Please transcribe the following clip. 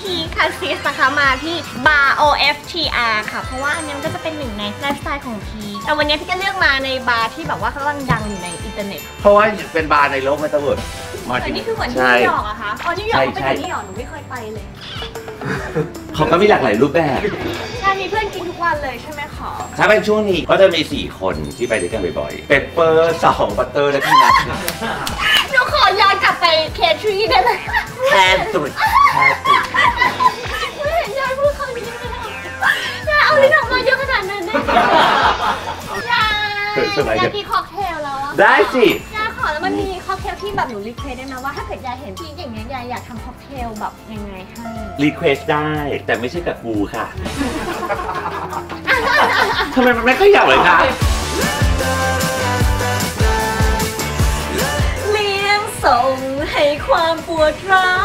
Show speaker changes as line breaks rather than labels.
พีคค่ะซิสนะคะมาที่บาร์ OFTR ค่ะ เพราะว่าอันนี้มันก็จะเป็นหนึ่งในไลฟ์สไตล์ของพีคแต่วันนี้พี่ก็เลือกมาในบาร์ที่แบบว่าเขากำลังดังอยู่ในอินเทอร์เน็ต
เพราะว่าเป็นบาร์ในโลกเมตาเวิร์ด
แต่นี่คือเหมือนที่
ใช่
นิวยอร์กอะคะอ๋อนิวยอร์กเขาเป็น
ใช่
แบบนี้เหรอหนูไม่เคยไปเลย
เขาก็มีหลากหลายรูปแบบ
ใช่มีเพื่อนกินทุกวันเลยใช่ไหมคะ
ถ้าเป็นช่วงนี้ก็จะมี 4 คนที่ไปด้วยกันบ่อยๆ เปปเปอร์สองบัตเตอร์และพี่นัท
หนูขอย้อนกลับไปเคทรีได้ไหม
แทนสุดา
ยยายกินค็อกเทลแล้วอะ
ได้สิ
ยายขอแล้วมันมีค็อกเทลที่แบบหนู request ได้ไหมว่าถ้าเกิดยายเห็นพี่อย่างเงี้ยยายอยากทำค็อกเทลแบบยังไงให้
request ได้แต่ไม่ใช่กับกูค่ะ ทำไมมันไม่ขยับเลยคะ
เลี้ยงส่งให้ความปวดร้า